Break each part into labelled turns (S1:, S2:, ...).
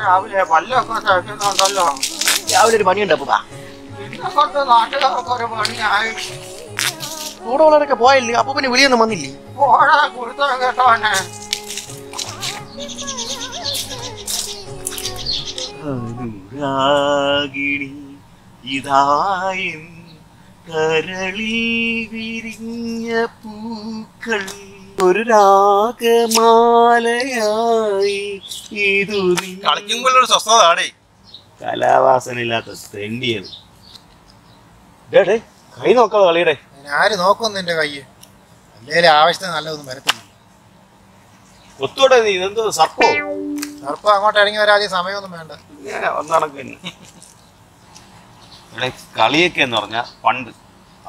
S1: രാവിലെ പല്ലൊക്കെ തേക്കുന്നുണ്ടല്ലോ
S2: രാവിലെ ഒരു പണിയുണ്ട് അപ്പൊ
S1: കൊണ്ട് നാട്ടുകാർക്ക് ഒരു പണിയായി
S2: ഓടോളൊക്കെ പോയല്ലേ? അപ്പൊ പിന്നെ വിളിയൊന്നും വന്നില്ലേ?
S1: പോടാ കുരുത്തം കേട്ടോനെ
S2: അനുരാഗിണി ഇതായും കരളിൽ വിരിഞ്ഞ പൂക്കൾ ഒരു രാഗമാലയായി ഇതു നീ
S3: കളിക്കുമ്പോഴൊരു സ്വസ്ഥതാടേ
S2: കലാവാസനില്ലാത്ത തെണ്ടിയത് ഡേ കൈ നോക്കാതെ കളിയുടെ.
S4: ആര് നോക്കുന്നു എന്റെ കയ്യ് അല്ലേലും ആവശ്യത്തിന് നല്ലതൊന്നും വരത്തില്ല.
S2: ഒത്തോടെ നീ ഇതെന്തോ സർപ്പോ?
S4: ചെറുപ്പം അങ്ങോട്ട് ഇറങ്ങി വരാതെ സമയമൊന്നും വേണ്ട.
S2: ഒന്നണക്ക് കളിയൊക്കെ എന്ന് പറഞ്ഞാൽ പണ്ട്.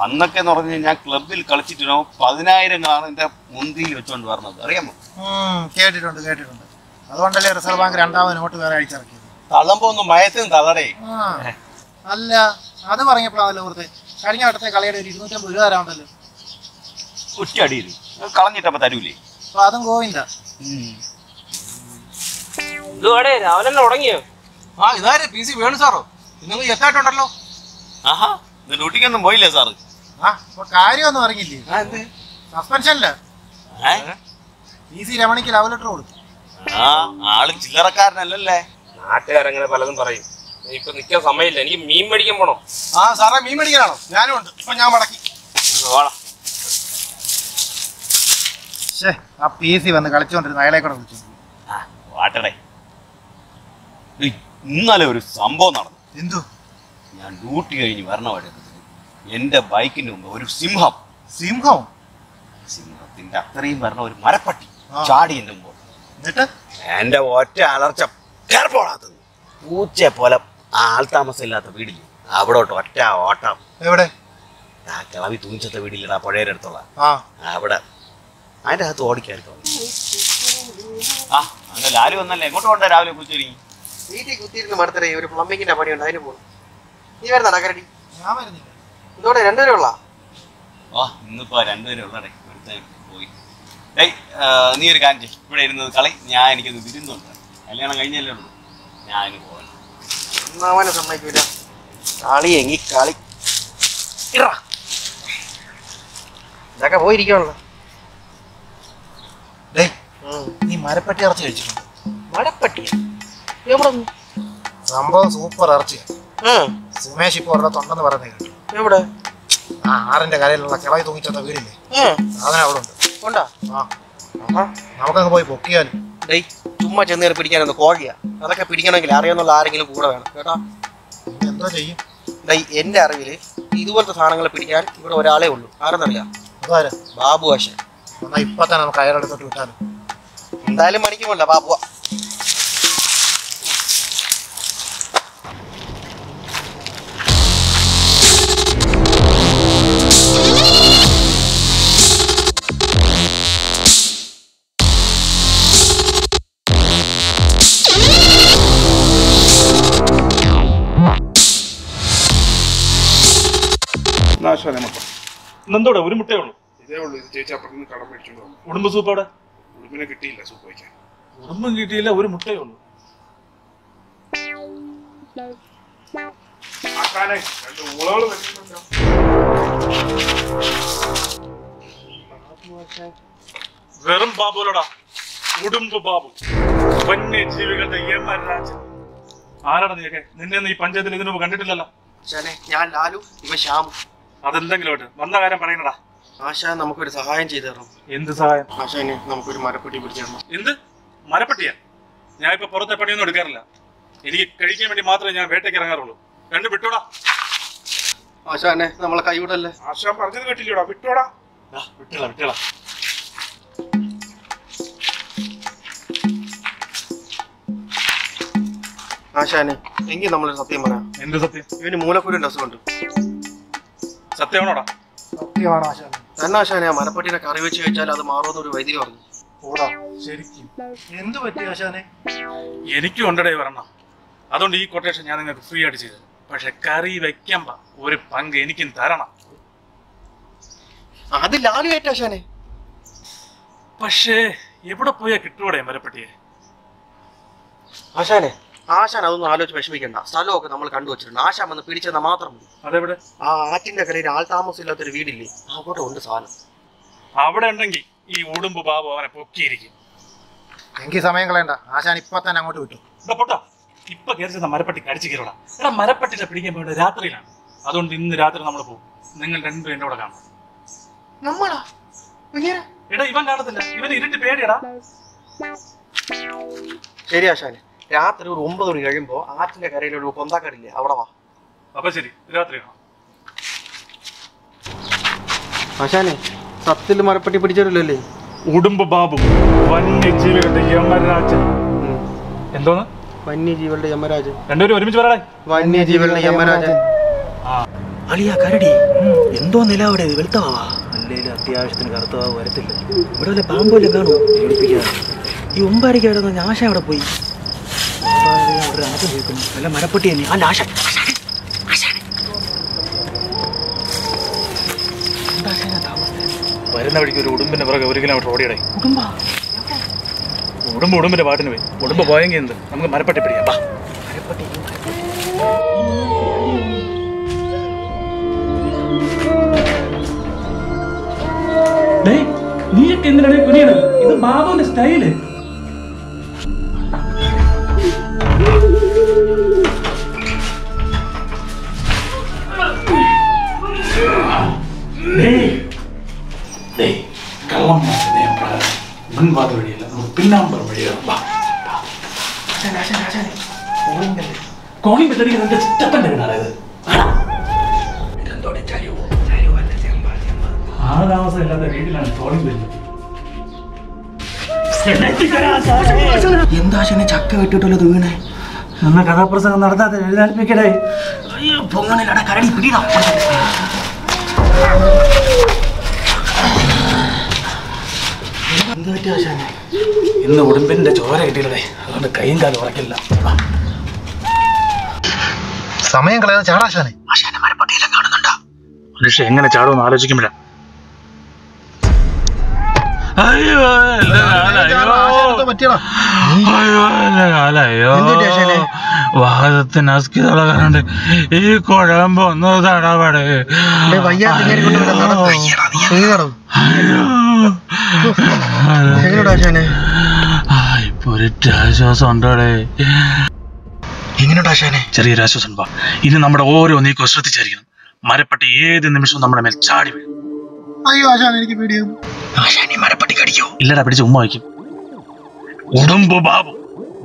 S2: അന്നൊക്കെ എന്ന് പറഞ്ഞു കഴിഞ്ഞാൽ ക്ലബിൽ കളിച്ചിട്ടോ പതിനായിരം കാണും എന്റെ മുന്തിയിൽ വെച്ചോണ്ട് വരണത്. അറിയാമോ?
S4: കേട്ടിട്ടുണ്ട് കേട്ടിട്ടുണ്ട്. അതുകൊണ്ടല്ലേ റിസർവ് ബാങ്ക് രണ്ടാമത് നോട്ട് വേറെ അഴിച്ചിറക്കിയത്
S3: തളമ്പോ ഒന്ന് മയത്തിന്
S4: തളടേ അല്ല അത് പറഞ്ഞപ്പോഴാണല്ലോ ഓർത്ത് കഴിഞ്ഞ വട്ടത്തെ കളിയുടെ ഒരു ഇരുന്നൂറ്റമ്പത് രൂപ തരാണ്ടല്ലോ
S2: ഒറ്റ അടിയിൽ. കളഞ്ഞിട്ടപ്പോ തരൂലേ.
S4: അപ്പൊ അതും ഗോവിന്ദ.
S5: ഇതുവാടേ രാവിലെ തുടങ്ങിയോ?
S3: ആ ഇതാരെ? പി സി വേണു സാറോ. നിങ്ങൾ എത്തായിട്ടുണ്ടല്ലോ.
S2: ആഹാ. ഡ്യൂട്ടിക്കൊന്നും പോയില്ലേ സാറ്?
S4: ആ ഇപ്പൊ കാര്യമൊന്നും അറിഞ്ഞില്ലേ?
S2: സസ്പെൻഷനിൽ?
S4: പി സി രമണിക്ക് ലവ് ലെറ്റർ കൊടുത്തു.
S2: ആ ആൾ ചില്ലറക്കാരനല്ലല്ലേ?
S5: നാട്ടുകാരങ്ങനെ പലതും പറയും. ഇപ്പൊ നിക്കാൻ സമയമില്ല. എനിക്ക് മീൻ മേടിക്കാൻ പോണോ.
S3: ആ സാറേ മീൻ മേടിക്കാനാണോ? ഞാനും ഉണ്ട്. ഇപ്പൊ ഞാൻ മടക്കി.
S4: ആ പി സി വന്ന് കളിച്ചോണ്ടിരുന്ന അയാളെ കൂടെ വിളിച്ചു.
S2: ആ, വാട്ടടേ. ഇന്നലെ ഒരു സംഭവം നടന്നു.
S4: എന്തു?
S2: ഞാൻ ഡ്യൂട്ടി കഴിഞ്ഞ് വരണ വഴി എന്റെ ബൈക്കിന്റെ മുമ്പ് ഒരു സിംഹം.
S4: സിംഹം?
S2: സിംഹത്തിന്റെ അത്രയും വരണ ഒരു മരപ്പട്ടി ചാടി എന്റെ മുമ്പ്.
S4: എന്നിട്ട്?
S2: എന്റെ ഒറ്റ അലർച്ച. കേർപ്പോളാത്തത് പൂച്ചയെ പോലെ ആൾതാമസമില്ലാത്ത വീടില്ല? അവിടോട്ട് ഒറ്റ ഓട്ടം.
S4: എവിടെ?
S2: ആ കിളവി തൂഞ്ചത്തെ വീടില്ലടാ പുഴയുടെ അടുത്തുള്ള. അവിടെ. അതിന്റെ അകത്ത് ഓടിക്കാൻ ആ അങ്ങനെ ലാലു വന്നല്ലേ? എങ്ങോട്ട് കൊണ്ട രാവിലെ കുത്തിരി
S6: വീട്ടിൽ കുത്തിയിരുന്ന് മടുത്തരേ ഒരു പ്ലംബിങ്ങിന്റെ പണിയുണ്ട് അതിന് പോകും നീ വരുന്ന കരടി
S4: ഞാൻ വരുന്നില്ല.
S6: ഇതോടെ രണ്ടുപേരും ഉള്ള?
S2: ആ ഇന്നിപ്പോ രണ്ടുപേരും ഉള്ളടേ. പോയി. ഏയ് നീ ഒരു കാര്യം ചെയ്യ്. ഇവിടെ ഇരുന്നത് കളി. ഞാൻ എനിക്കൊന്ന് വിരുന്നുണ്ട്. കല്യാണം കഴിഞ്ഞല്ലേ ഉള്ളൂ. ഞാൻ പോകണം
S6: ഒന്നാമനെ സമ്മതിക്കൂല. കളി എങ്കി കളി. ഇറാ. ഇതൊക്കെ പോയിരിക്കുള്ള
S4: ഡേ നീ മരപ്പെട്ടി ഇറച്ചി കഴിച്ചിട്ടുണ്ട്?
S6: മടപ്പട്ടി എവിടെ
S4: സംഭവം സൂപ്പർ
S6: ഇറച്ചി
S4: സുമേഷ് ഇപ്പോൾ ഒരിടത്തുണ്ടെന്ന് പറയുന്നത് കേട്ടു.
S6: എവിടെ?
S4: ആ ആറിന്റെ കരയിലുള്ള കിളവി തൂങ്ങിച്ചെന്ന വീടില്ലേ? സാധനം അവിടെ ഉണ്ട്.
S6: ഉണ്ടാ?
S4: ആ. നമുക്കങ്ങ് പോയി പൊക്കിയാലും
S6: ഡേയ് ചുമ്മാ ചെന്ന് കയറി പിടിക്കാനൊന്ന് കോഴിയാ. അതൊക്കെ പിടിക്കണമെങ്കിൽ അറിയാന്നുള്ള ആരെങ്കിലും കൂടെ വേണം കേട്ടോ?
S4: എന്താ ചെയ്യും?
S6: ഡേയ് എന്റെ അറിവിൽ ഇതുപോലത്തെ സാധനങ്ങൾ പിടിക്കാൻ ഇവിടെ ഒരാളേ ഉള്ളൂ. ആരെന്നറിയാം? ബാബു ആശ
S4: എന്നാ ഇപ്പൊ തന്നെ നമുക്ക് അയാളെടുത്തോട്ട് വിട്ടാലും?
S6: എന്തായാലും മണിക്കുമല്ല ബാബുവാ.
S7: നാശമല്ലേ നമുക്ക് ഇന്നെന്തോടെ ഒരു മുട്ടയേ ഉള്ളൂ.
S8: ഇതേ ഉള്ളൂ. ഇത് ചേച്ചി അപ്പുറത്ത് കടം മേടിച്ചോണ്ട് വന്നു.
S7: ഉടുമ്പ് സൂപ്പ് അവിടെ
S8: ഉടുമ്പിനെ കിട്ടിയില്ല സൂപ്പ് വയ്ക്കാൻ
S7: ഉടുമ്പും കിട്ടിയില്ല ഒരു മുട്ടയേ ഉള്ളൂ. വെറും ബാബുലടാ. ഉടുമ്പ് ബാബു. വന്യജീവികളുടെ യമരാജൻ ആരാണ് നീയൊക്കെ? നിന്നെ ഈ പഞ്ചായത്തിൽ ഇതിനു കണ്ടിട്ടില്ലല്ലോ.
S6: ഞാൻ ലാലു ഇവ ശ്യാമു.
S7: അതെന്തെങ്കിലും വന്ന കാര്യം പറയണടാ.
S6: ആശ നമുക്കൊരു സഹായം ചെയ്തു തരണം.
S7: എന്ത് സഹായം?
S6: ആശാന് നമുക്കൊരു മരപ്പെട്ടി പിടിച്ചു തരണം.
S7: എന്ത്? മരപ്പെട്ടിയാ? ഞാൻ ഇപ്പൊ പുറത്തെ പണിയൊന്നും എടുക്കാറില്ല. എനിക്ക് കഴിക്കാൻ വേണ്ടി മാത്രമേ ഞാൻ വേട്ടയ്ക്ക് ഇറങ്ങാറുള്ളൂ. രണ്ട് വിട്ടോടാ.
S6: ആശാനെ നമ്മളെ കൈവിടല്ലേ
S8: ആശാൻ പറഞ്ഞത് കേട്ടില്ലടാ വിട്ടോടാ.
S7: വിട്ടോളാ വിട്ടോളാ
S6: ആശാനെ എങ്കിൽ നമ്മളൊരു സത്യം പറയാം.
S7: എന്ത് സത്യം?
S6: ഇവന് മൂലക്കുരുവിന്റെ അസുഖമുണ്ട്
S7: സത്യമാണോടാ?
S4: സത്യമാണ് ആശാൻ.
S6: തന്നെ ആശാനെ ആ മരപ്പട്ടിനെ കറി വെച്ച് കഴിച്ചാൽ അത് മാറുമെന്ന് ഒരു വൈദ്യുതി പറഞ്ഞു.
S4: ഓടാ ശരിക്കും. എന്ത് പറ്റി ആശാനെ?
S7: എനിക്കും ഉണ്ടടേ വരണം. അതുകൊണ്ട് ഈ കൊട്ടേഷൻ ഞാൻ നിങ്ങൾക്ക് ഫ്രീ ആയിട്ട് ചെയ്തു പക്ഷെ കറി വെക്കുമ്പോ ഒരു പങ്ക് എനിക്കും തരണം.
S6: അത് ലാലു ആശാനെ.
S9: പക്ഷേ എവിടെ പോയാ കിട്ടുവടേ മരപ്പട്ടിയെ?
S6: ആശാനെ ആശാൻ അതൊന്നും ആലോചിച്ച് വിഷമിക്കണ്ട. സ്ഥലമൊക്കെ നമ്മൾ കണ്ടു കണ്ടുവച്ചിട്ടുണ്ട് ആശാൻ വന്ന് പിടിച്ചെന്നാൽ മാത്രം മതി.
S9: അതെവിടെ?
S6: ആ ആറ്റിന്റെ കരയിൽ ആൾ താമസമില്ലാത്തൊരു വീടില്ലേ? അവിടെ ഉണ്ട് സാധനം.
S9: അവിടെ ഉണ്ടെങ്കിൽ ഈ ഉടുമ്പ് ബാബു അവനെ പൊക്കിയിരിക്കും.
S4: എനിക്ക് സമയം കളയണ്ട. ആശാൻ ഇപ്പൊ തന്നെ അങ്ങോട്ട് വിട്ടു.
S9: പൊട്ടോ പൊട്ടാ ഇപ്പൊ കയറി ചെന്ന മരപ്പട്ടി കടിച്ചു കയറോടാ. എടാ മരപ്പട്ടിനെ പിടിക്കാൻ വേണ്ടി രാത്രിയിലാണ്. അതുകൊണ്ട് ഇന്ന് രാത്രി നമ്മൾ പോകും. നിങ്ങൾ രണ്ടും എന്റെ കൂടെ കാണും
S6: നമ്മളാ?
S9: എടാ ഇവൻ കാണത്തില്ല. ഇവന് ഇരുട്ട് പേടിയടാ.
S6: ശരി ആശാനെ. രാത്രി ഒരു ഒമ്പത് മണി കഴിയുമ്പോ ആറ്റിന്റെ കരയിൽ ഒരു പൊന്താക്കടില്ലേ അവിടെ വാ.
S9: അപ്പൊ ശരി രാത്രി
S6: ആശാനെ സത്തിൽ മരപ്പെട്ടി പിടിച്ചവരില്ലല്ലേ?
S9: ഉടുമ്പ് ബാബു വന്യജീവികളുടെ യമരാജൻ. എന്തോന്ന്?
S6: വന്യജീവികളുടെ യമരാജൻ.
S9: രണ്ടുപേരും ഒരുമിച്ച് പറയാ
S6: വന്യജീവികളുടെ യമരാജൻ.
S9: ആ.
S6: അളിയാ കരടി. എന്തോ നില അവിടെ വെളുത്തവാ. അല്ലേലും അത്യാവശ്യത്തിന് കറുത്തവാ വരത്തില്ല. ഇവിടെ വല്ല പാമ്പോലും കാണുമോ പേടിപ്പിക്കാതെ. ഈ ഒമ്പരയ്ക്ക് അവിടെ ആശ അവിടെ പോയി? ഒരു അനക്കം കേൾക്കുന്നു നല്ല മരപ്പെട്ടി തന്നെ. അല്ല ആശ
S9: വരുന്ന വഴിക്ക് ഒരു ഉടുമ്പിന്റെ പുറകെ ഒരു കിലോമീറ്റർ ഓടിയടേ. ഉടുമ്പ്? ഉടുമ്പിന്റെ പാട്ടിന് പോയി. ഉടുമ്പ് പോയെങ്കിൽ എന്ത്? നമുക്ക് മരപ്പെട്ടി പിടിക്കാം. വാ.
S6: മരപ്പെട്ടി
S9: നീയൊക്കെ എന്തിനാണ് കുനിയണം ഇത് ബാബുവിന്റെ സ്റ്റൈൽ. മുൻപാത വഴിയല്ല നമുക്ക് പിന്നാമ്പുറം വഴിയാണ് ചിറ്റപ്പന്റെ താമസം ഇല്ലാത്ത വീട്ടിലാണ് കോളിംഗ് ബെല്ല്
S6: എന്താ ശനി ചക്ക വെട്ടിട്ടുള്ളത് വീണേ
S9: എന്ന കഥാപ്രസംഗം നടത്താതെ എഴുതാൽപ്പിക്കടേ
S6: അയ്യോ പൊങ്ങണില്ലടാ കരടി പിടിടാ. എന്ത് പറ്റിയ ആശാനെ
S9: ഇന്ന് ഉടുമ്പിന്റെ ചോര കിട്ടിയില്ലേ അതുകൊണ്ട് കൈയും കാലും ഉറക്കില്ല.
S4: സമയം കളയാതെ ചാടാശാനെ.
S6: ആശാനെ മരപ്പട്ടിയിലെ കാണുന്നുണ്ടോ?
S9: മനുഷ്യ എങ്ങനെ ചാടുമെന്ന് ആലോചിക്കുമ്പോഴാ.
S4: വാദത്തിന്
S9: വാദത്തിന് അസ്കിതളകാനുണ്ട് ഈ കുഴമ്പ് ഒന്ന് തടപടേ
S6: എങ്ങനെയുണ്ട്
S9: ഇപ്പൊ ഒരു ആശ്വാസം ഉണ്ടോടെ?
S6: എങ്ങനെയുണ്ട് ആശാനെ?
S9: ചെറിയൊരു ആശ്വാസം വാ. ഇനി നമ്മുടെ ഓരോ നീക്കവും ശ്രദ്ധിച്ചായിരിക്കണം. മരപ്പട്ടി ഏത് നിമിഷവും നമ്മുടെ മേൽ ചാടി വീഴും.
S4: അയ്യോ ആശാൻ എനിക്ക് പേടിയാവും
S6: ആശാനെ മരപ്പട്ടി കടിക്കോ?
S9: ഇല്ലടാ പിടിച്ച് ഉമ്മ വയ്ക്കും. ഉടുമ്പു ബാബു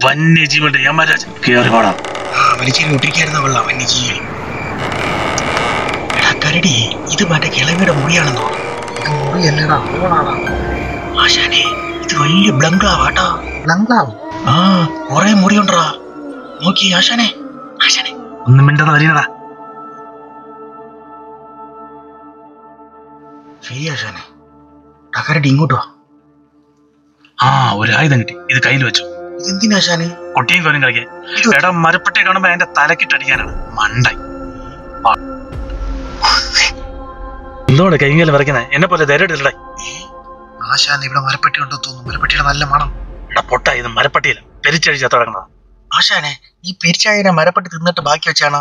S9: വന്യജീവികളുടെ യമരാജൻ. കേറി പാടാം
S6: ആ വലിച്ചേരി ഒട്ടിരിക്കായിരുന്ന വെള്ളം വന്യജീവി? എടാ കരടി ഇത് മറ്റേ കിളവിയുടെ മുറിയാണെന്ന് തോന്നുന്നു.
S4: ഫോണാടാ
S6: ആശാനെ ഇത് വലിയ ബ്ലംഗ്ലാവാട്ടാ ആ കൊറേ മുറിയുണ്ടാ നോക്കി ആശാനെ. ആശാനെ
S9: ഒന്നും മിണ്ടാതെ വരീനടാ.
S6: ശരി ആശാനെ. എടാ ഇങ്ങോട്ട് വാ.
S9: ആ ഒരു ആയുധം കിട്ടി. ഇത് കയ്യിൽ വെച്ചു.
S6: ഇതെന്തിനാ ആശാനെ?
S9: കൊട്ടിയും കോലും കളിക്കാൻ. എടാ മരപ്പെട്ടി കാണുമ്പോ അതിന്റെ തലക്കിട്ടടിക്കാനാണ്. മണ്ടായി. എന്തോടെ കൈകാലം വരയ്ക്കുന്നത് എന്നെ പോലെ ധൈര്യത്തിലടേ
S4: ആശാൻ ഇവിടെ മരപ്പെട്ടി ഉണ്ടോ തോന്നുന്നു. മരപ്പെട്ടിയുടെ നല്ല മണം.
S9: എടാ പൊട്ട ഇത് മരപ്പട്ടിയില്ല. പെരിച്ചഴിച്ചാ തുടങ്ങുന്നതാ.
S6: ആശാനെ ഈ പെരിച്ചായനെ മരപ്പെട്ടി തിന്നിട്ട് ബാക്കി വെച്ചാണോ?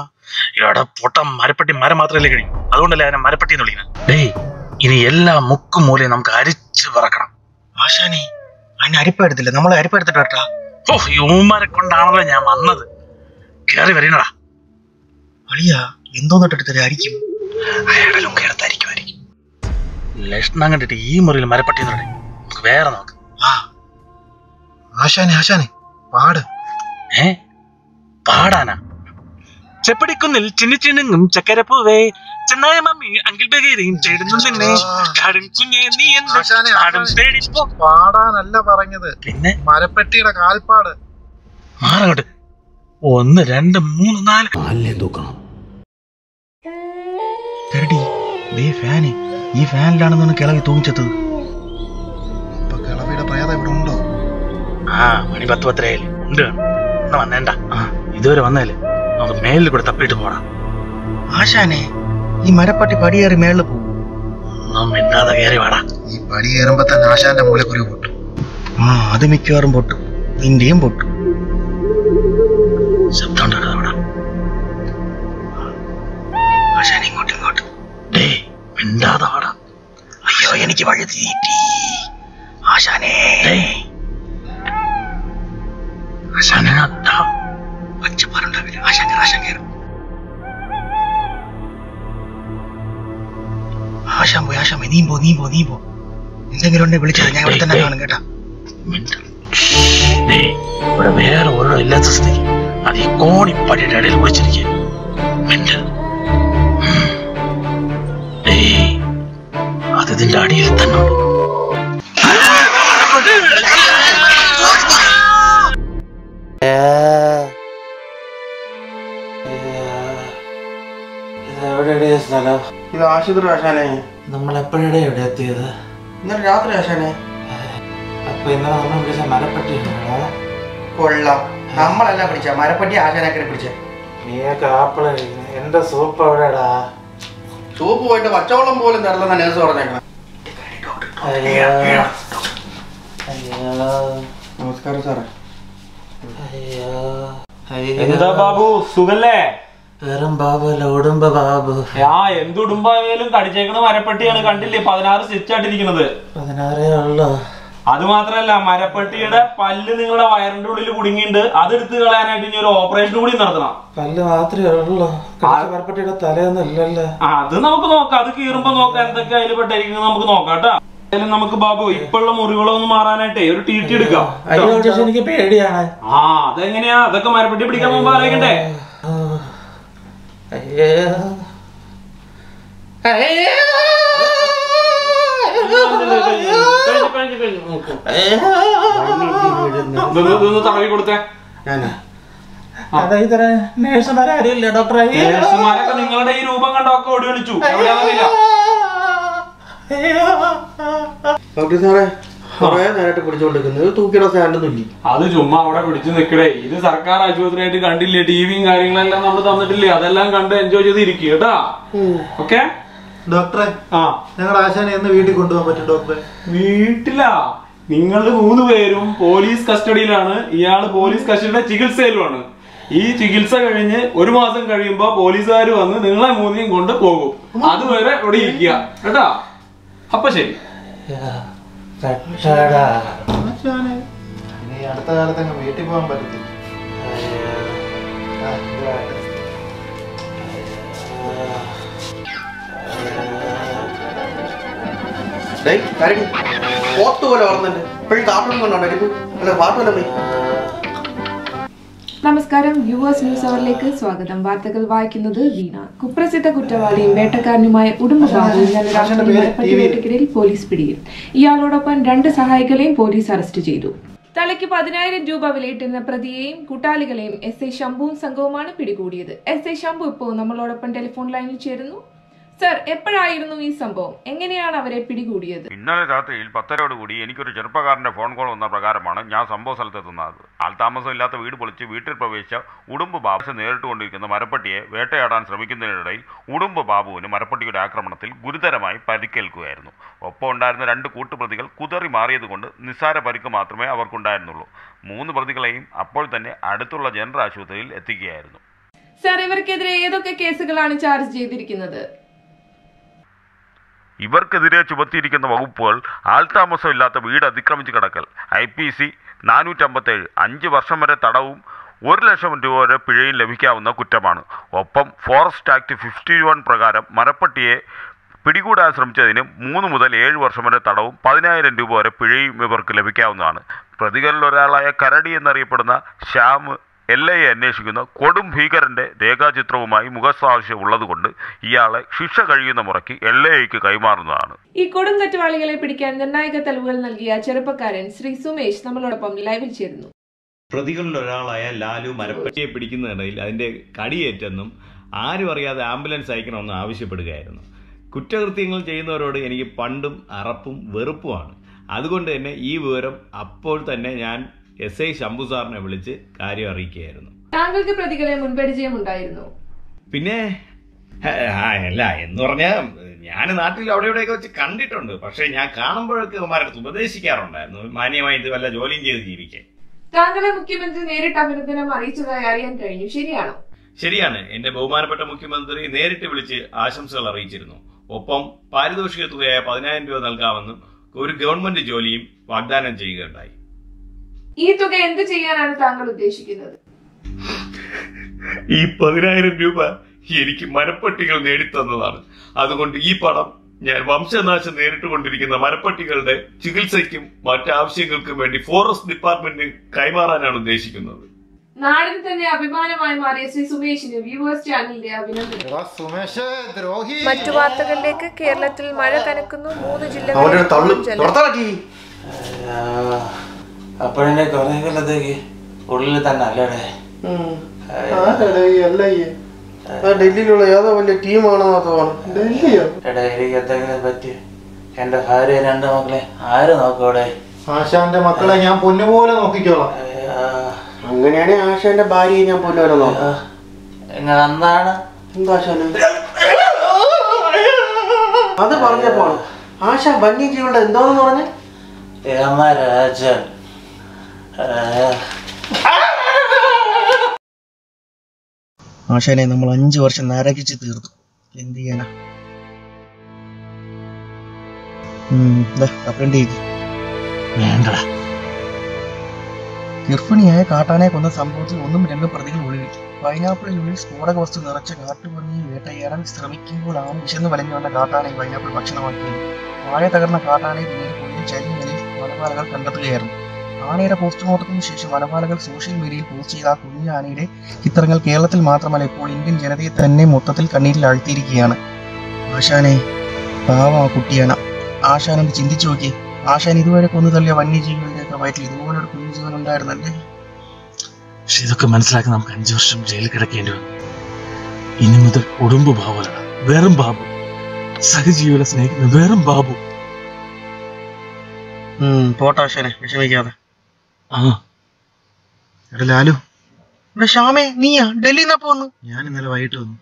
S9: എടാ പൊട്ട മരപ്പെട്ടി മരം മാത്രമല്ലേ കഴിയും. അതുകൊണ്ടല്ലേ അതിനെ മരപ്പട്ടി എന്ന് വിളിക്കുന്നത്. ഡേയ് ഇനി എല്ലാ മുക്കും മൂലയും നമുക്ക് അരിച്ച് പറക്കണം
S6: ആശാനെ അതിന് അരിപ്പെടുത്തില്ല നമ്മൾ അരിപ്പെടുത്തിട്ട് കേട്ടാ
S9: ഓ യൂമാരെ കൊണ്ടാണല്ലോ ഞാൻ വന്നത്. കേറി വരണടാ
S6: അളിയ എന്തോന്നിട്ടെടുത്തിട്ട് അരിക്കും? അയാളുടെ ലുങ്ക എടുത്തായിരിക്കുമായിരിക്കും
S9: ലക്ഷണം കണ്ടിട്ട് ഈ മുറിയിൽ മരപ്പട്ടി നമുക്ക് വേറെ നോക്ക്.
S6: ആ.
S4: ആശാനെ ആശാനെ പാട്.
S9: ഏ? പാടാനാ? ചെപ്പടിക്കുന്നിൽ ചിന്നി ചിന്നുങ്ങും ചക്കരപ്പൂവേ. ചെന്നായ മമ്മി അങ്കിൾ ബഗേരിയും ചേടുന്നു നിന്നെ. കാടും കുഞ്ഞെ നീ
S4: ആശാനെ.
S9: തേടിപ്പോ.
S4: പാടാനല്ല പറഞ്ഞത്.
S9: പിന്നെ?
S4: മരപ്പെട്ടിയുടെ കാൽപ്പാട്.
S9: മാറങ്ങോട്ട്. ഒന്ന് രണ്ട് മൂന്ന് നാല്.
S6: കരടി ദേ ഫാന് ഈ ഫാനിലാണെന്നാണ് കിളവി തൂങ്ങിച്ചത്
S4: അപ്പൊ കിളവിയുടെ പ്രേതം ഇവിടെ ഉണ്ടോ?
S9: ആ മണി പത്ത് പത്തരയായില്ലേ. ഉണ്ട്. എന്നാ വന്നേണ്ട. ആ ഇതുവരെ വന്നേലേ നമുക്ക് മേലിൽ കൂടെ തപ്പിയിട്ട് പോടാം.
S6: ആശാനെ ഈ മരപ്പട്ടി പടിയേറി മേളിൽ പോകും
S9: ഒന്നും മിണ്ടാതെ കയറി വാടാ.
S4: ഈ പടി കയറുമ്പോ തന്നെ ആശാന്റെ മൂലക്കുരു പൊട്ടു.
S9: ആ അത് മിക്കവാറും പൊട്ടു. നിന്റെയും പൊട്ടു. ശബ്ദം എനിക്ക് വഴി തീറ്റി ആശാനേ ആശാനെ അതാ ഒച്ചപ്പാടുണ്ടാവില്ല ആശാൻ കയറും ആശാൻ കയറും ആശാൻ പോയി ആശാൻ പോയി. നീ പോ നീ പോ നീ പോ. എന്തെങ്കിലും ഉണ്ടെങ്കിൽ വിളിച്ചത് ഞാൻ ഇവിടെ തന്നെ കാണും കേട്ടാ. ഇവിടെ വേറെ ഒരിടം ഇല്ലാത്ത സ്ഥിതി. അത് ഈ കോണിപ്പടിയുടെ ഇടയിൽ വിളിച്ചിരിക്കുക മിണ്ട. ഇതിന്റെ അടിയിൽ തന്നെ ഉണ്ട്
S10: എവിടെയുടെ സ്ഥലം?
S6: ഇത് ആശുപത്രി ആശാനെ.
S10: നമ്മൾ എപ്പോഴടെ ഇവിടെ എത്തിയത്?
S6: ഇന്നലെ രാത്രി ആശാനെ.
S10: അപ്പൊ ഇന്നലെ നമ്മൾ വിളിച്ച മരപ്പട്ടി
S6: കൊള്ളാം. നമ്മളല്ല പിടിച്ച മരപ്പട്ടി ആശാനാക്കി പിടിച്ച.
S10: നീയൊക്കെ ആപ്പിള. എന്റെ സൂപ്പ് എവിടെടാ
S6: സൂപ്പ് പോയിട്ട് പച്ചവെള്ളം പോലും തരലെന്ന നേഴ്സ് പറഞ്ഞേക്കണം.
S10: അയ്യോ അയ്യോ
S6: നമസ്കാരം സാറേ.
S10: അയ്യോ
S11: എന്താ ബാബു? സുഖല്ലേ?
S10: വെറും ബാബു അല്ല ബാബു.
S11: ആ എന്തുടുമ്പായാലും കടിച്ചേക്കണ മരപ്പെട്ടിയാണ് കണ്ടില്ലേ? പതിനാറ് സ്റ്റിച്ച് ആയിട്ടിരിക്കുന്നത്.
S10: പതിനാറേ ഉള്ളു.
S11: അത് മാത്രല്ല മരപ്പട്ടിയുടെ പല്ല് നിങ്ങളുടെ വയറിന്റെ ഉള്ളിൽ കുടുങ്ങിയിട്ടുണ്ട് അതെടുത്ത് കളയാനായിട്ട് ഇനി ഒരു ഓപ്പറേഷൻ കൂടി നടത്തണം.
S10: പല്ല് മാത്രമേ ഉള്ളൂ. മരപ്പട്ടിയുടെ തലയൊന്നും ഇല്ലല്ലോ?
S11: ആ, അത് നമുക്ക് നോക്കാം. അത് കീറുമ്പോ നോക്കാം എന്തൊക്കെ അതിൽ പെട്ടായിരിക്കും നമുക്ക് നോക്കാം കേട്ടോ. നമുക്ക് ബാബു ഇപ്പോഴുള്ള മുറികളൊന്നും മാറാനായിട്ടേ ഒരു ടി ടി എടുക്കാം.
S10: എനിക്ക് പേടിയാണ്.
S11: ആ അതെങ്ങനെയാ? അതൊക്കെ മരപ്പെട്ടി പിടിക്കാൻ മുമ്പ് അറിയിക്കണ്ടേ
S10: ആ. അയ്യോ.
S11: തടവി കൊടുത്തേ.
S10: അതാ ഇത്ര നേഴ്സുമാരും ഇല്ല ഡോക്ടറെ.
S11: നേഴ്സുമാരൊക്കെ നിങ്ങളുടെ ഈ രൂപം കണ്ടൊക്കെ ഓടി വിളിച്ചു.
S6: ഡോക്ടർ സാറേ കൊറേ നേരമായിട്ട് പിടിച്ചുകൊണ്ടിരിക്കുന്നത് തൂക്കിയുടെ സ്റ്റാൻഡൊന്നും ഇല്ല
S11: അത് ചുമ്മാ അവിടെ പിടിച്ചു നിക്കടേ. ഇത് സർക്കാർ ആശുപത്രിയായിട്ട് കണ്ടില്ലേ? ടിവിയും കാര്യങ്ങളെല്ലാം നമ്മൾ തന്നിട്ടില്ലേ? അതെല്ലാം കണ്ട് എൻജോയ് ചെയ്ത് ഇരിക്കുക കേട്ടാ ഓക്കെ
S10: ഡോക്ടറെ
S11: ആ.
S10: ഞങ്ങളുടെ ആശാനെ എന്ന് വീട്ടിൽ കൊണ്ടുപോകാൻ പറ്റും ഡോക്ടറെ.
S11: വീട്ടിലാ? നിങ്ങൾ മൂന്ന് പേരും പോലീസ് കസ്റ്റഡിയിലാണ്. ഇയാൾ പോലീസ് കസ്റ്റഡിയുടെ ചികിത്സയിലുമാണ്. ഈ ചികിത്സ കഴിഞ്ഞ് ഒരു മാസം കഴിയുമ്പോ പോലീസുകാർ വന്ന് നിങ്ങളെ മൂന്നിയും കൊണ്ട് പോകും. അതുവരെ ഇവിടെ ഇരിക്കുക. കേട്ടാ? അപ്പൊ ശരി.
S10: അടുത്ത കാലത്ത് വീട്ടിൽ പോകാൻ പറ്റത്തില്ല.
S6: പോത്ത് പോലെ വളർന്നുണ്ട് ഇപ്പോഴും കാർട്ടൂൺ അല്ല പോയി.
S12: നമസ്കാരം. യു ന്യൂസ് അവറിലേക്ക് സ്വാഗതം. വാർത്തകൾ വായിക്കുന്നത് വീണ. കുപ്രസിദ്ധ കുറ്റവാളിയും വേട്ടക്കാരനുമായ ഉടുമ്പ് ബാബു ഇന്നലെ രാത്രി മരപ്പട്ടി വേട്ടയ്ക്കിടയിൽ പോലീസ് പിടിയിൽ. ഇയാളോടൊപ്പം രണ്ട് സഹായികളെയും പോലീസ് അറസ്റ്റ് ചെയ്തു. തലയ്ക്ക് പതിനായിരം രൂപ വിലയിട്ടിരുന്ന പ്രതിയെയും കൂട്ടാളികളെയും എസ് ഐ ശംഭുവും സംഘവുമാണ് പിടികൂടിയത്. എസ് ഐ ശംഭു ഇപ്പോൾ നമ്മളോടൊപ്പം ടെലിഫോൺ ലൈനിൽ ചേരുന്നു. സർ എപ്പോഴായിരുന്നു ഈ സംഭവം? എങ്ങനെയാണ് അവരെ പിടികൂടിയത്?
S13: ഇന്നലെ രാത്രിയിൽ പത്തരയോട് കൂടി എനിക്കൊരു ചെറുപ്പക്കാരന്റെ ഫോൺ കോൾ വന്ന പ്രകാരമാണ് ഞാൻ സംഭവ സ്ഥലത്തെത്തുന്നത്. ആൾതാമസം ഇല്ലാത്ത വീട് പൊളിച്ച് വീട്ടിൽ പ്രവേശിച്ച ഉടുമ്പ് ബാബു നേരിട്ട് കൊണ്ടിരിക്കുന്ന മരപ്പട്ടിയെ വേട്ടയാടാൻ ശ്രമിക്കുന്നതിനിടയിൽ ഉടുമ്പ് ബാബുവിന് മരപ്പട്ടിയുടെ ആക്രമണത്തിൽ ഗുരുതരമായി പരിക്കേൽക്കുകയായിരുന്നു. ഒപ്പം ഉണ്ടായിരുന്ന രണ്ട് കൂട്ടുപ്രതികൾ കുതറി മാറിയതുകൊണ്ട് നിസ്സാര പരിക്ക് മാത്രമേ അവർക്കുണ്ടായിരുന്നുള്ളൂ. മൂന്ന് പ്രതികളെയും അപ്പോൾ തന്നെ അടുത്തുള്ള ജനറൽ ആശുപത്രിയിൽ എത്തിക്കുകയായിരുന്നു.
S12: സർ ഇവർക്കെതിരെ ഏതൊക്കെ കേസുകളാണ് ചാർജ് ചെയ്തിരിക്കുന്നത്?
S13: ഇവർക്കെതിരെ ചുമത്തിയിരിക്കുന്ന വകുപ്പുകൾ ആൾതാമസമില്ലാത്ത വീട് അതിക്രമിച്ച് കിടക്കൽ. ഐ പി സി നാനൂറ്റമ്പത്തേഴ്. അഞ്ച് വർഷം വരെ തടവും ഒരു ലക്ഷം രൂപ വരെ പിഴയും ലഭിക്കാവുന്ന കുറ്റമാണ്. ഒപ്പം ഫോറസ്റ്റ് ആക്ട് ഫിഫ്റ്റി വൺ പ്രകാരം മരപ്പട്ടിയെ പിടികൂടാൻ ശ്രമിച്ചതിന് മൂന്ന് മുതൽ ഏഴ് വർഷം വരെ തടവും പതിനായിരം രൂപ വരെ പിഴയും ഇവർക്ക് ലഭിക്കാവുന്നതാണ്. പ്രതികളിൽ ഒരാളായ കരടി എന്നറിയപ്പെടുന്ന ശ്യാം എൽ ഐ അന്വേഷിക്കുന്ന കൊടും ഭീകരന്റെ രേഖാചിത്രവുമായി മുഖസാക്ഷ്യം ഉള്ളതുകൊണ്ട് ഇയാളെ ശിക്ഷ കഴിയുന്ന മുറയ്ക്ക് എൽ ഐക്ക് കൈമാറുന്നതാണ്.
S12: ഈ കൊടുങ്കറ്റവാളികളെ പിടിക്കാൻ നിർണായക തെളിവുകൾ നൽകിയ ചെറുപ്പക്കാരൻ ശ്രീ സുമേഷ് നമ്മളോടൊപ്പം ലൈവിൽ ചേരുന്നു.
S14: പ്രതികളിൽ ഒരാളായ ലാലു മരപ്പറ്റിയെ പിടിക്കുന്നതിനിടയിൽ അതിന്റെ കടിയേറ്റെന്നും ആരും അറിയാതെ ആംബുലൻസ് അയക്കണമെന്ന് ആവശ്യപ്പെടുകയായിരുന്നു. കുറ്റകൃത്യങ്ങൾ ചെയ്യുന്നവരോട് എനിക്ക് പണ്ടും അറപ്പും വെറുപ്പുമാണ്. അതുകൊണ്ട് തന്നെ ഈ വിവരം അപ്പോൾ തന്നെ ഞാൻ എസ് ഐ ശംഭു സാറിനെ വിളിച്ച് കാര്യം അറിയിക്കുകയായിരുന്നു.
S12: താങ്കൾക്ക് പ്രതികളെ മുൻപരിചയം ഉണ്ടായിരുന്നു
S14: പിന്നെ ആ, അല്ല എന്ന് പറഞ്ഞാൽ ഞാൻ നാട്ടിൽ അവിടെ ഇവിടെയൊക്കെ വെച്ച് കണ്ടിട്ടുണ്ട്. പക്ഷേ ഞാൻ കാണുമ്പോഴൊക്കെ അവന്മാരുടെ അടുത്ത് മാന്യമായി മാന്യമായിട്ട് വല്ല ജോലിയും ചെയ്ത് ജീവിക്കാൻ.
S12: താങ്കളെ മുഖ്യമന്ത്രി നേരിട്ട് അഭിനന്ദനം അറിയിച്ചതായി അറിയാൻ കഴിഞ്ഞു. ശരിയാണോ?
S14: ശരിയാണ്. എന്റെ ബഹുമാനപ്പെട്ട മുഖ്യമന്ത്രി നേരിട്ട് വിളിച്ച് ആശംസകൾ അറിയിച്ചിരുന്നു. ഒപ്പം പാരിതോഷിക തുകയായ പതിനായിരം രൂപ നൽകാമെന്നും ഒരു ഗവൺമെന്റ് ജോലിയും വാഗ്ദാനം ചെയ്യുകയുണ്ടായി.
S12: ഈ തുക എന്ത് ചെയ്യാനാണ് താങ്കൾ ഉദ്ദേശിക്കുന്നത്?
S14: ഈ പതിനായിരം രൂപ എനിക്ക് മരപ്പട്ടികൾ നേടിത്തന്നതാണ്. അതുകൊണ്ട് ഈ പണം ഞാൻ വംശനാശം നേരിട്ടുകൊണ്ടിരിക്കുന്ന മരപ്പട്ടികളുടെ ചികിത്സയ്ക്കും മറ്റാവശ്യങ്ങൾക്കും വേണ്ടി ഫോറസ്റ്റ് ഡിപ്പാർട്ട്മെന്റിന് കൈമാറാനാണ് ഉദ്ദേശിക്കുന്നത്.
S12: നാടിന് തന്നെ അഭിമാനമായി മാറിയ ശ്രീ സുമേഷിന് വ്യൂവേഴ്സ് ചാനലിന്റെ അഭിനന്ദനം. മറ്റു വാർത്തകളിലേക്ക് കേരളത്തിൽ മഴ കനക്കുന്നു. മൂന്ന് ജില്ലകളിൽ
S6: അപ്പോഴെന്നെ കുറെ കൊല്ലത്തേക്ക് ഉള്ളിൽ തന്നെ അല്ലേടെ?
S10: അല്ല ഡൽഹിയിലുള്ള ഏതോ വലിയ ടീമാണെന്നാ തോന്നുന്നു. ഡൽഹിയോ?
S6: എടാ എനിക്ക് എന്തെങ്കിലും പറ്റി? എന്റെ ഭാര്യ രണ്ട് മക്കളെ ആര് നോക്കോടെ
S4: ആശാന്റെ മക്കളെ ഞാൻ പൊന്നുപോലെ നോക്കിക്കോളാം.
S10: അങ്ങനെയാണെങ്കിൽ ആശാന്റെ ഭാര്യയെ ഞാൻ പൊന്നുപോലെ നോക്കാം.
S6: അന്നാണ്?
S10: എന്താ ആശാന്? അത് പറഞ്ഞപ്പോ ആശ വന്യജീവികളുടെ എന്തോന്ന് പറഞ്ഞേ?
S6: രാമരാജൻ ആശാനെ നമ്മൾ അഞ്ചു വർഷം നരകിച്ച് തീർത്തു. എന്ത് ചെയ്യാനാ? വേണ്ടടാ. ഗർഭിണിയായ കാട്ടാനെ കൊന്ന സംഭവത്തിൽ ഒന്നും രണ്ടും പ്രതികൾ ഒളിവിൽ പൈനാപ്പിളിനുള്ളിൽ സ്ഫോടക വസ്തു നിറച്ച കാട്ടുപന്നിയെ വേട്ടയാടാൻ ശ്രമിക്കുമ്പോഴാണ് വിശന്ന് വലഞ്ഞു വന്ന കാട്ടാനെ പൈനാപ്പിൾ ഭക്ഷണമാക്കിയത്. വാഴ തകർന്ന കാട്ടാനെ പിന്നീട് കൊല്ലി ചരിനിലയിൽ വനപാലകൾ കണ്ടെത്തുകയായിരുന്നു. ആനയുടെ പോസ്റ്റ്മോർട്ടത്തിന് ശേഷം വനപാലകൾ സോഷ്യൽ മീഡിയയിൽ പോസ്റ്റ് ചെയ്ത ആ കുഞ്ഞു ആനയുടെ ചിത്രങ്ങൾ കേരളത്തിൽ മാത്രമല്ല ഇപ്പോൾ ഇന്ത്യൻ ജനതയെ തന്നെ മൊത്തത്തിൽ കണ്ണീരിൽ ആഴ്ത്തിയിരിക്കുകയാണ് ആശാനെ പാവം ആ കുട്ടിയാണ് ആശാൻ ഒന്ന് ചിന്തിച്ചു നോക്കി ആശാൻ ഇതുവരെ കൊന്നു തള്ളിയ വന്യജീവികളുടെയൊക്കെ വയറ്റിൽ ഇതുപോലെ ഒരു കുഞ്ഞു ജീവൻ ഉണ്ടായിരുന്നല്ലേ?
S9: പക്ഷെ ഇതൊക്കെ മനസ്സിലാക്കി നമുക്ക് അഞ്ചു വർഷം ജയിലിൽ കിടക്കേണ്ടി വന്നു. ഇനി മുതൽ ഉടുമ്പ് ബാബുലട വെറും ബാബു. സഹജീവികളെ സ്നേഹിക്കുന്ന വെറും ബാബു.
S6: ഉം ആശാനെ വിഷമിക്കാതെ.
S9: ആ.
S6: എടാ ലാലു. എടാ ശ്യാമേ നീയാ? ഡൽഹിന്നാ പോന്നു
S4: ഞാൻ ഇന്നലെ വൈകിട്ട് വന്നു.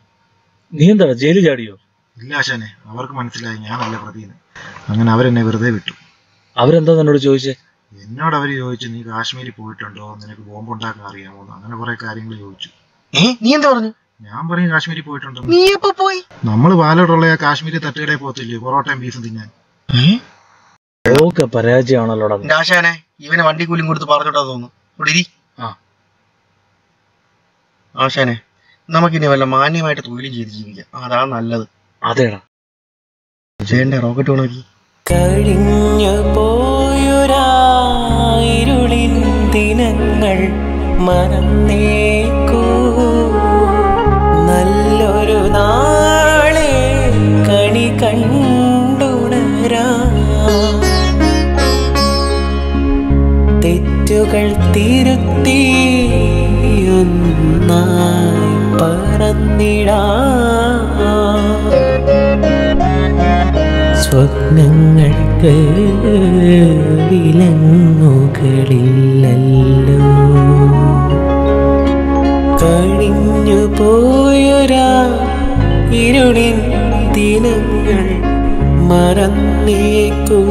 S9: നീ എന്താ ജയിലിൽ ചാടിയോ?
S4: ഇല്ല ആശാനെ അവർക്ക് മനസ്സിലായി ഞാനല്ല പ്രതിയെന്ന്. അങ്ങനെ അവരെന്നെ വെറുതെ വിട്ടു.
S9: അവരെന്താ എന്നോട് ചോദിച്ചേ?
S4: എന്നോട് അവർ ചോദിച്ചു നീ കാശ്മീരിൽ പോയിട്ടുണ്ടോ? നിനക്ക് ബോംബ് ഉണ്ടാക്കാൻ അറിയാമോ? അങ്ങനെ കുറെ കാര്യങ്ങൾ ചോദിച്ചു.
S6: ഏ നീ എന്താ പറഞ്ഞു?
S4: ഞാൻ പറയും കാശ്മീരിൽ പോയിട്ടുണ്ടോ?
S6: നീ എപ്പോ പോയി?
S4: നമ്മൾ പാലോടുള്ള ആ കാശ്മീരി തട്ടുകടയിൽ പോകത്തില്ലേ? പൊറോട്ടയും ബീഫും തിന്നാൻ.
S9: പരാജയമാണല്ലോടാ.
S6: ആശാനെ ഇവനെ വണ്ടി കൂലിയും കൊടുത്ത് പറഞ്ഞോട്ടാ തോന്നുന്നു. ഇവിടെ ഇരി.
S9: ആ.
S6: ആശാനെ നമുക്കിനി വല്ല മാന്യമായിട്ട് തൊഴിലും ചെയ്ത് ജീവിക്കാം. അതാണ് നല്ലത്.
S9: അതേടാ.
S6: ജയന്റെ റോക്കറ്റ് ഉണക്കി
S15: കഴിഞ്ഞു പോയൊരായിരുളിൻ ദിനങ്ങൾ മറന്നേക്കൂ നല്ലൊരു നാളെ കണി കണ്ടുണരാ തെറ്റുകൾ തിരുത്തി ഒന്നായി പറന്നിടാ. സ്വപ്നങ്ങൾക്ക് വിലങ്ങുകളില്ലല്ലോ. കഴിഞ്ഞു പോയൊരാ ഇരുളിൻ ദിനങ്ങൾ മറന്നേക്കൂ.